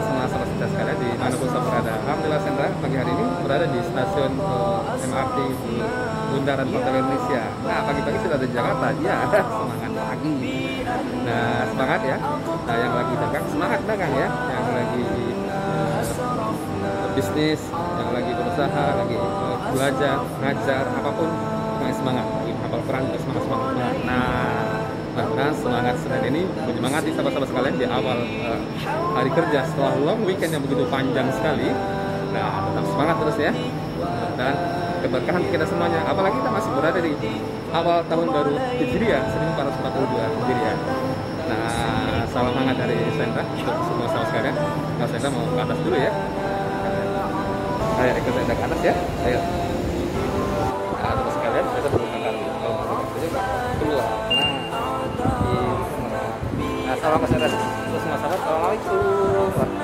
semua kita sekalian di mana pun saya berada. Alhamdulillah Sandra pagi hari ini berada di stasiun uh, MRT di Bundaran Hotel Indonesia. Nah pagi-pagi sudah ada di Jakarta, ya semangat pagi. Nah semangat ya. Nah yang lagi dagang semangat dagang ya. Yang lagi uh, bisnis, yang lagi berusaha, lagi uh, belajar, ngajar, apa pun semangat hafal Quran juga semangat. Semangat Senin ini menyemangati sahabat-sahabat sekalian di awal uh, hari kerja setelah long weekend yang begitu panjang sekali. Nah, tetap semangat terus ya. Dan keberkahan kita semuanya. Apalagi kita masih berada di awal tahun baru Hijriah 1442 Hijriah. Nah, salam hangat dari Sandra untuk semua sahabat sekalian. Nah, Sandra mau ke atas dulu ya. Ayo ikut ke atas ya. Ayo. Salam kesehatan. Terus masalah, Assalamualaikum.